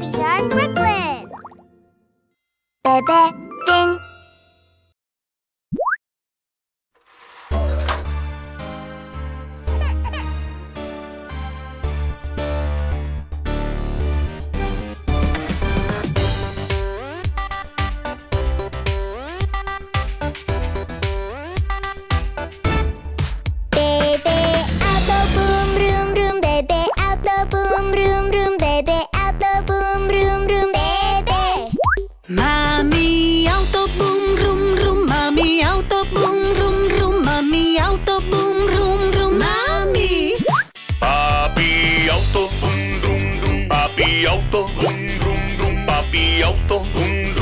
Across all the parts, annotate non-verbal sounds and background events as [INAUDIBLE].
Baby Shark Brooklyn. Bebé Fin. papi auto, papi auto.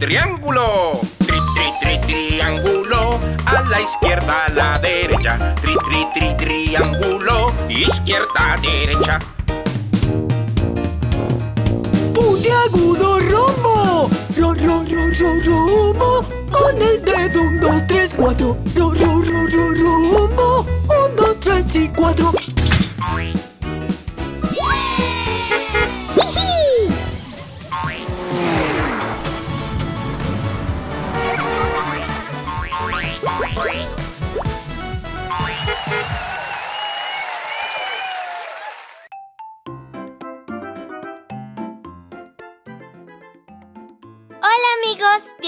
¡Triángulo! Tri, tri, tri, triángulo. A la izquierda, a la derecha. Tri, tri, tri, triángulo. Izquierda, derecha. Puntiagudo rombo, ro, ro, ro, ro, rombo. Con el dedo un, dos, tres, cuatro. Ro, ro, ro, ro, rombo. Un, dos, tres y cuatro.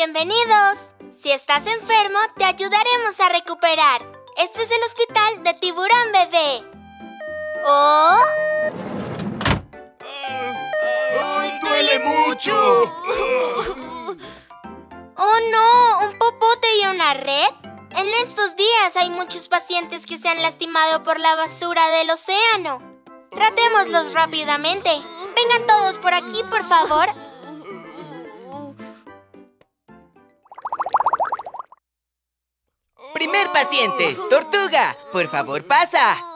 Bienvenidos. Si estás enfermo, te ayudaremos a recuperar. Este es el hospital de Tiburón Bebé. ¿Oh? ¡Ay, duele mucho! ¡Oh no! ¿Un popote y una red? En estos días hay muchos pacientes que se han lastimado por la basura del océano. Tratémoslos rápidamente. Vengan todos por aquí, por favor. Tortuga. Por favor, pasa.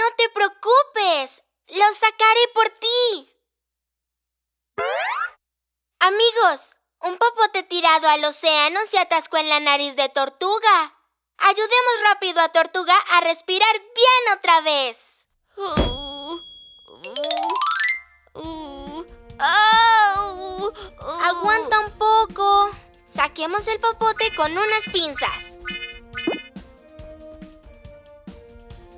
No te preocupes. Lo sacaré por ti. Amigos, un popote tirado al océano se atascó en la nariz de Tortuga. Ayudemos rápido a Tortuga a respirar bien otra vez. Aguanta un poco. Saquemos el popote con unas pinzas.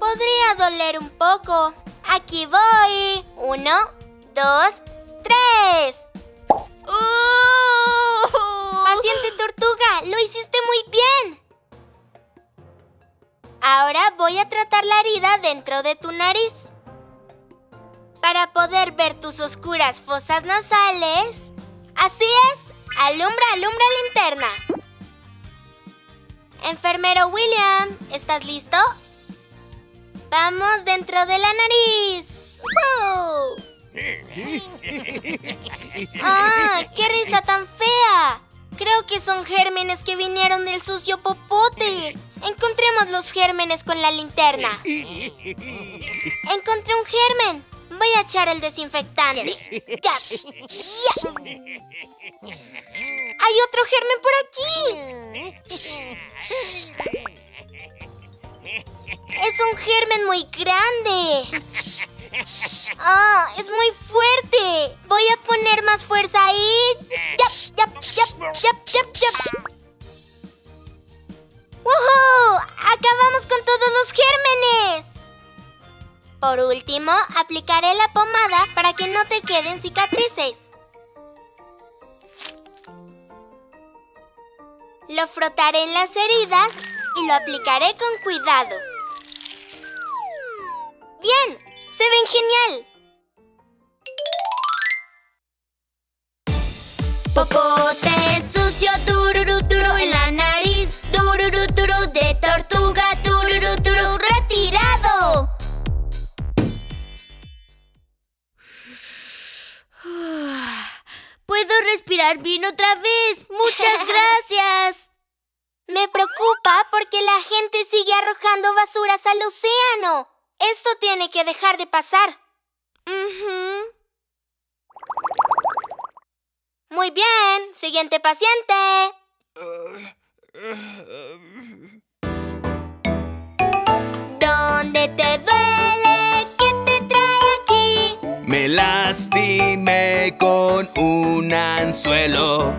Podría doler un poco. Aquí voy. Uno, dos, tres. ¡Oh! Paciente tortuga, lo hiciste muy bien. Ahora voy a tratar la herida dentro de tu nariz. Para poder ver tus oscuras fosas nasales. Así es, alumbra, alumbra linterna. Enfermero William, ¿estás listo? Vamos dentro de la nariz. ¡Wow! ¡Ah! ¡Qué risa tan fea! Creo que son gérmenes que vinieron del sucio popote. Encontremos los gérmenes con la linterna. Encontré un germen. Voy a echar el desinfectante. Ya. Ya. Hay otro germen por aquí. Es un germen muy grande. Ah, es muy fuerte. Voy a poner más fuerza ahí. Yap, yap, yap, yap, yap, yap. ¡Woohoo! ¡Acabamos con todos los gérmenes! Por último, aplicaré la pomada para que no te queden cicatrices. Lo frotaré en las heridas y lo aplicaré con cuidado. ¡Bien! ¡Se ven genial! Popote sucio, tururu, turu en la nariz, tururu, turu de tortuga, tururu, turu retirado. Puedo respirar bien otra vez. Muchas [LAUGHS] gracias. Me preocupa porque la gente sigue arrojando basuras al océano. Esto tiene que dejar de pasar. Ujú. Muy bien. Siguiente paciente. ¿Dónde te duele? ¿Qué te trae aquí? Me lastimé con un anzuelo.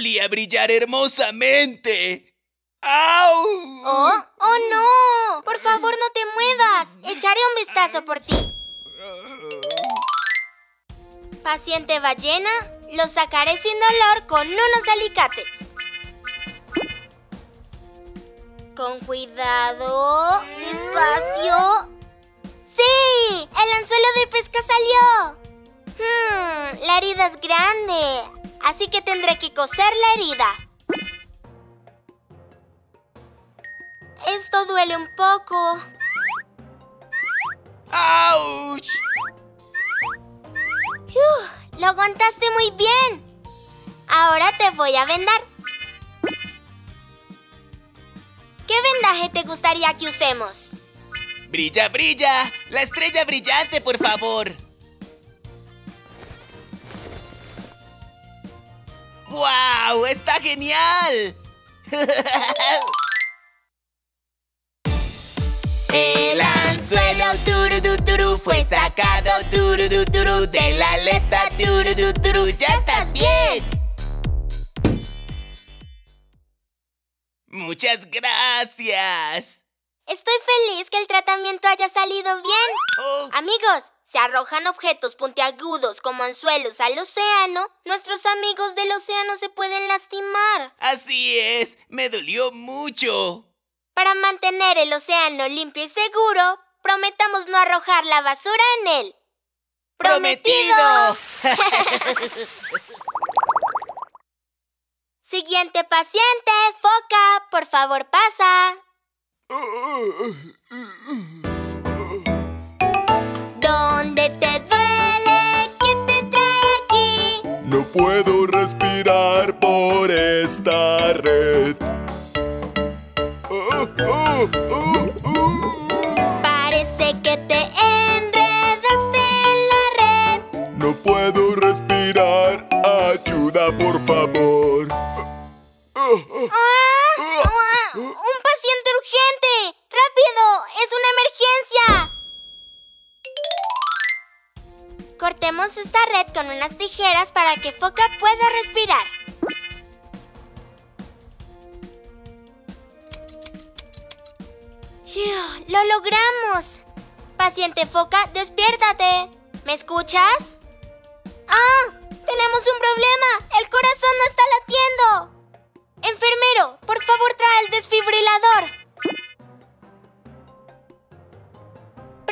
Solía brillar hermosamente. ¡Au! ¡Oh! ¡Oh no! Por favor, no te muevas. Echaré un vistazo por ti. Paciente ballena, lo sacaré sin dolor con unos alicates. Con cuidado. Despacio. ¡Sí! ¡El anzuelo de pesca salió! Hmm, la herida es grande. Así que tendré que coser la herida. Esto duele un poco. ¡Auch! Fiu, lo aguantaste muy bien. Ahora te voy a vendar. ¿Qué vendaje te gustaría que usemos? ¡Brilla, brilla! ¡La estrella brillante, por favor! ¡Wow! ¡Está genial! El anzuelo turudu turu fue sacado turudu turu de la aleta turudu turu. ¡Ya estás bien! Muchas gracias. Estoy feliz que el tratamiento haya salido bien. Oh, Amigos, si arrojan objetos puntiagudos como anzuelos al océano, nuestros amigos del océano se pueden lastimar. así es, me dolió mucho. Para mantener el océano limpio y seguro, prometamos no arrojar la basura en él. ¡Prometido! [LAUGHS] Siguiente paciente, foca, por favor pasa. ¿Dónde te duele? ¿Qué te trae aquí? No puedo respirar por esta red.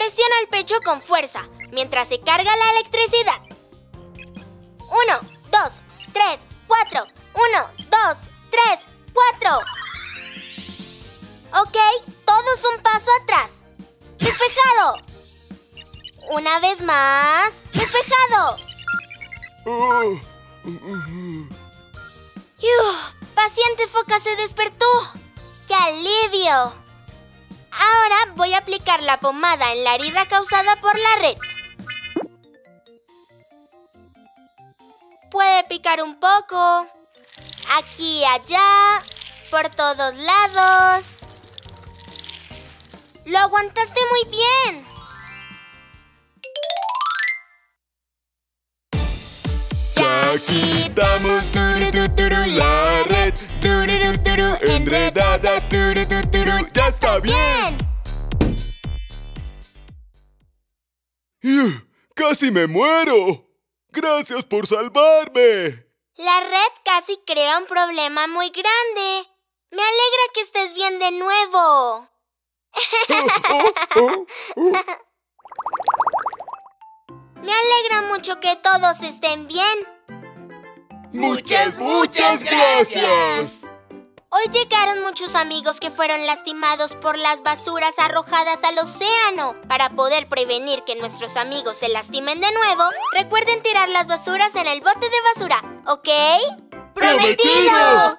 Presiona el pecho con fuerza mientras se carga la electricidad. Uno, dos, tres, cuatro. Uno, dos, tres, cuatro. Ok, todos un paso atrás. Despejado. Una vez más. Despejado. ¡Yuh! Paciente foca se despertó. ¡Qué alivio! Ahora voy a aplicar la pomada en la herida causada por la red. Puede picar un poco. Aquí, allá, por todos lados. Lo aguantaste muy bien. Ya quitamos tu, Casi me muero. Gracias por salvarme. La red casi crea un problema muy grande. Me alegra que estés bien de nuevo. [LAUGHS] Me alegra mucho que todos estén bien. Muchas, muchas gracias. Hoy llegaron muchos amigos que fueron lastimados por las basuras arrojadas al océano. Para poder prevenir que nuestros amigos se lastimen de nuevo, recuerden tirar las basuras en el bote de basura, ¿ok? ¡Prometido!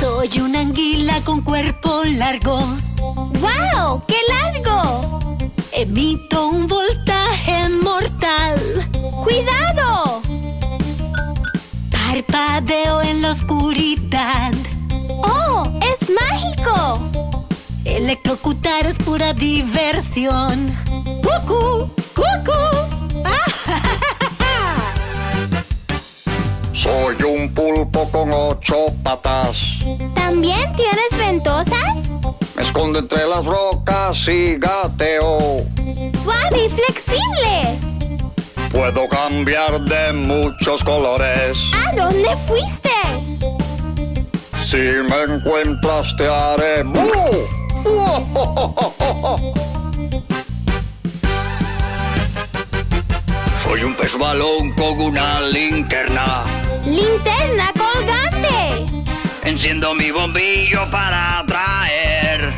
Soy una anguila con cuerpo largo. ¡Wow! ¡Qué largo! Emito un voltaje mortal. ¡Cuidado! Parpadeo en la oscuridad. ¡Oh! ¡Es mágico! Electrocutar es pura diversión. ¡Cucú! ¡Cucú! [LAUGHS] Soy un pulpo con ocho patas. ¿También tienes ventosas? Me escondo entre las rocas y gateo. ¡Suave y flexible! Puedo cambiar de muchos colores. ¿A dónde fuiste? Si me encuentras te haré... [LAUGHS] Soy un pez balón con una linterna. ¡Linterna colgante! Enciendo mi bombillo para atraer.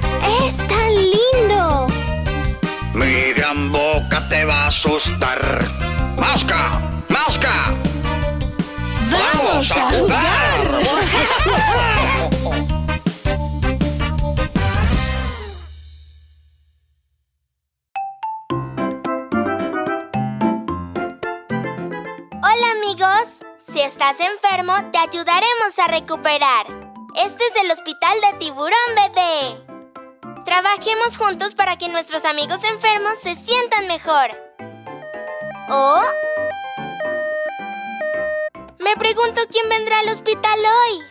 ¡Es tan lindo! Mi gran boca te va a asustar. ¡Masca! ¡Masca! ¡Vamos a jugar! Hola [LAUGHS] si estás enfermo te ayudaremos a recuperar. Este es el hospital de tiburón bebé. Trabajemos juntos para que nuestros amigos enfermos se sientan mejor. ¿Oh? Me pregunto quién vendrá al hospital hoy.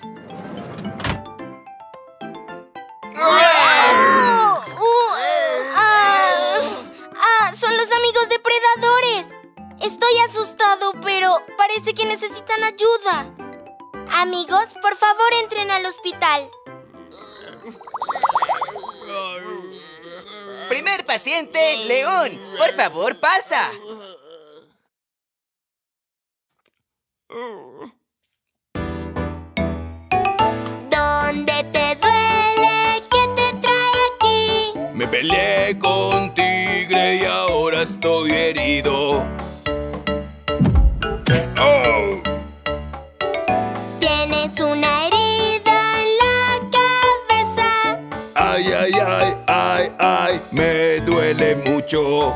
¡Oh! ¡Uh! ¡Ah! ¡Ah! ¡Son los amigos depredadores! Estoy asustado, pero parece que necesitan ayuda. Amigos, por favor entren al hospital. Primer paciente, León. Por favor, pasa. ¿Dónde te duele? ¿Qué te trae aquí? Me peleé con tigre y ahora estoy herido. Me duele mucho. ¡Oh!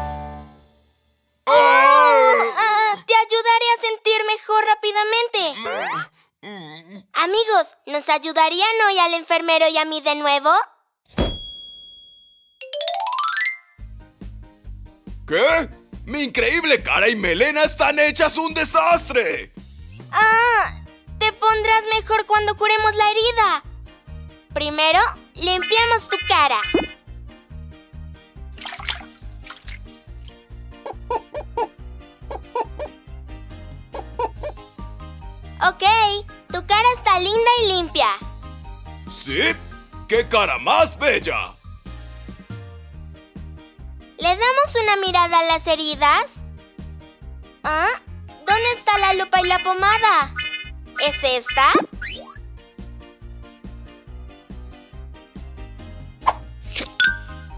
Ah, te ayudaré a sentir mejor rápidamente. Amigos, ¿nos ayudarían hoy al enfermero y a mí de nuevo? ¿Qué? Mi increíble cara y melena están hechas un desastre. Ah, te pondrás mejor cuando curemos la herida. Primero, limpiemos tu cara. Ok, tu cara está linda y limpia. ¿Sí? ¡Qué cara más bella! ¿Le damos una mirada a las heridas? ¿Ah? ¿Dónde está la lupa y la pomada? ¿Es esta?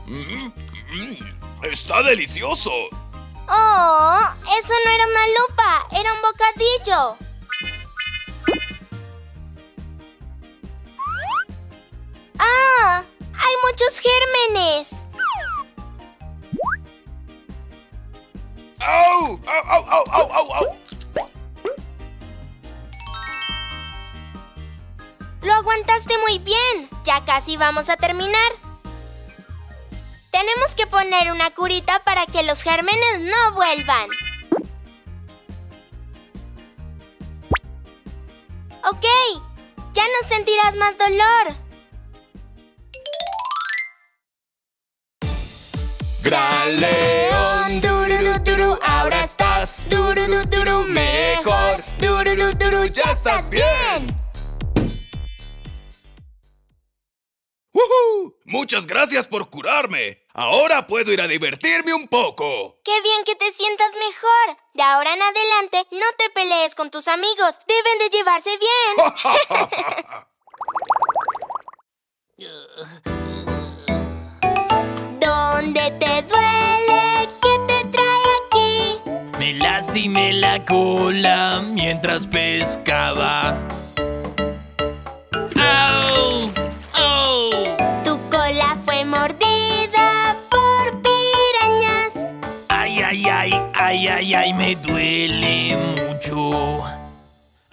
Mm, mm, ¡Está delicioso! ¡Oh! Eso no era una lupa, era un bocadillo. ¡Ah! ¡Hay muchos gérmenes! ¡Au! ¡Au, au, au, au, au! Lo aguantaste muy bien. Ya casi vamos a terminar. Tenemos que poner una curita para que los gérmenes no vuelvan. Ok, ya no sentirás más dolor. Gran león, dururu, duru, ahora estás dururu, duru, mejor. Dururu, duru, ya estás bien. Muchas gracias por curarme. Ahora puedo ir a divertirme un poco. ¡Qué bien que te sientas mejor! De ahora en adelante, no te pelees con tus amigos. Deben de llevarse bien. [LAUGHS] ¿Dónde te duele? ¿Qué te trae aquí? Me lastimé la cola mientras pescaba. ¡Ay! Me duele mucho. Oh.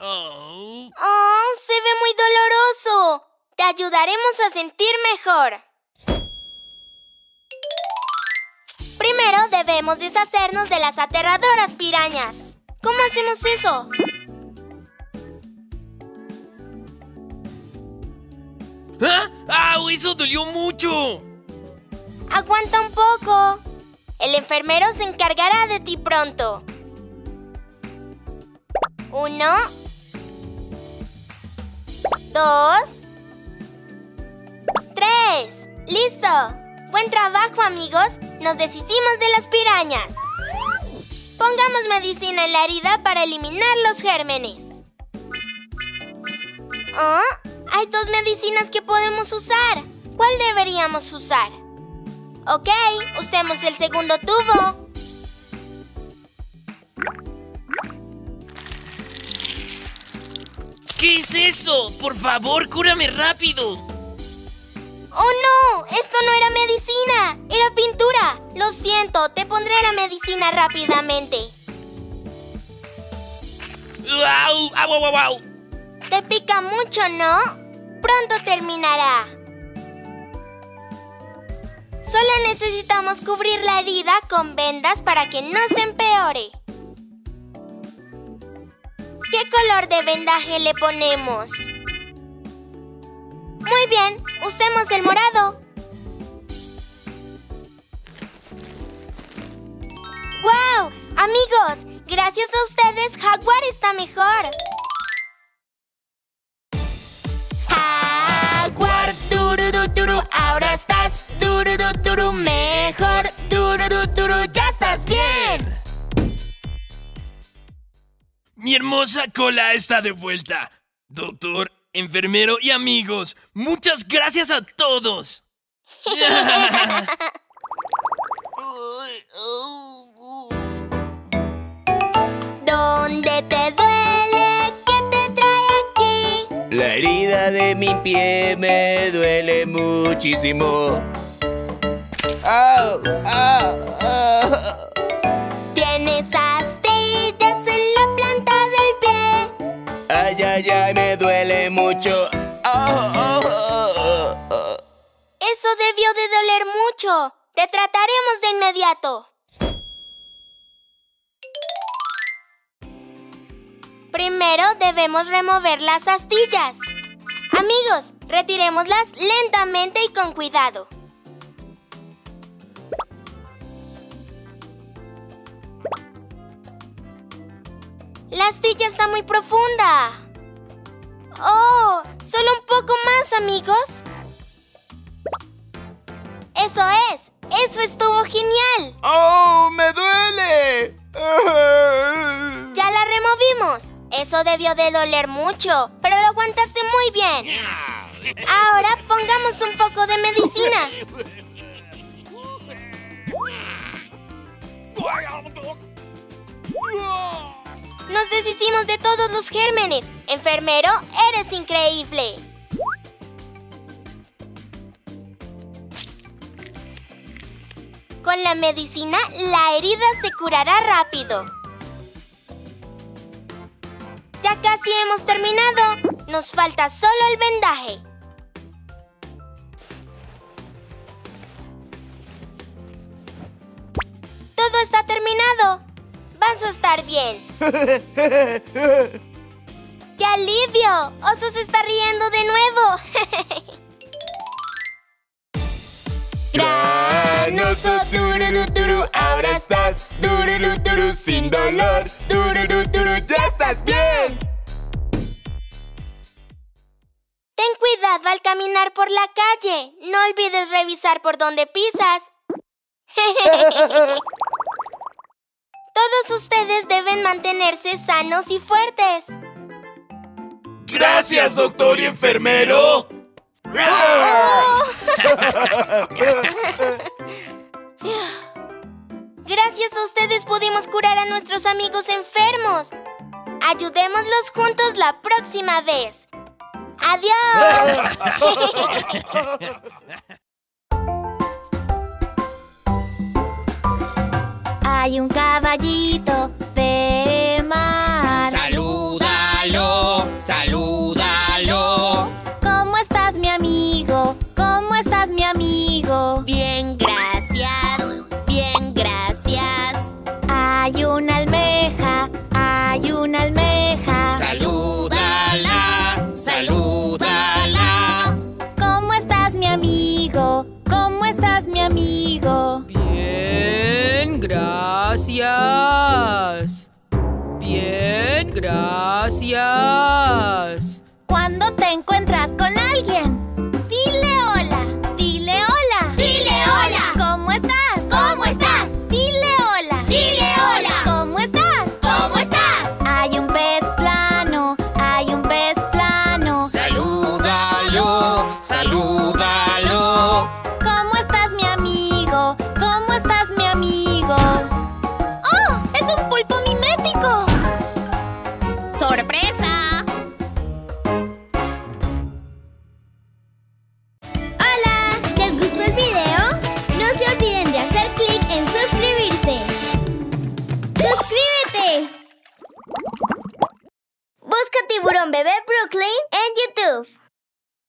¡Oh! Se ve muy doloroso. Te ayudaremos a sentir mejor. Primero debemos deshacernos de las aterradoras pirañas. ¿Cómo hacemos eso? ¿Ah? ¡Au! ¡Eso dolió mucho! Aguanta un poco. El enfermero se encargará de ti pronto. Uno. Dos. Tres. ¡Listo! Buen trabajo, amigos. Nos deshicimos de las pirañas. Pongamos medicina en la herida para eliminar los gérmenes. ¿Ah? Hay dos medicinas que podemos usar. ¿Cuál deberíamos usar? Ok, usemos el segundo tubo. ¿Qué es eso? Por favor, cúrame rápido. ¡Oh no! Esto no era medicina, era pintura. Lo siento, te pondré la medicina rápidamente. ¡Au, au, au, au! Te pica mucho, ¿no? Pronto terminará. Solo necesitamos cubrir la herida con vendas para que no se empeore. ¿Qué color de vendaje le ponemos? Muy bien, usemos el morado. ¡Wow! Amigos, gracias a ustedes Jaguar está mejor. Hermosa cola está de vuelta. Doctor, enfermero y amigos, muchas gracias a todos. [LAUGHS] ¿Dónde te duele? ¿Qué te trae aquí? La herida de mi pie me duele muchísimo. ¡Au! ¡Au! ¡Au! Eso debió de doler mucho. Te trataremos de inmediato. Primero debemos remover las astillas. Amigos, retirémoslas lentamente y con cuidado. La astilla está muy profunda. ¡Oh! ¡Solo un poco más, amigos! ¡Eso es! ¡Eso estuvo genial! ¡Oh, me duele! [LAUGHS] ¡Ya la removimos! Eso debió de doler mucho, pero lo aguantaste muy bien. Ahora pongamos un poco de medicina. Nos deshicimos de todos los gérmenes. Enfermero, eres increíble. Con la medicina, la herida se curará rápido. Ya casi hemos terminado. Nos falta solo el vendaje. Todo está terminado. Vas a estar bien. [LAUGHS] ¡Qué alivio! Oso se está riendo de nuevo. [LAUGHS] Ahora estás tururú, turú, sin dolor. Tururú, turú, ya estás bien. Ten cuidado al caminar por la calle. No olvides revisar por dónde pisas. [LAUGHS] Todos ustedes deben mantenerse sanos y fuertes. Gracias, doctor y enfermero. [LAUGHS] [LAUGHS] Gracias a ustedes pudimos curar a nuestros amigos enfermos. Ayudémoslos juntos la próxima vez. ¡Adiós! [LAUGHS] Hay un caballito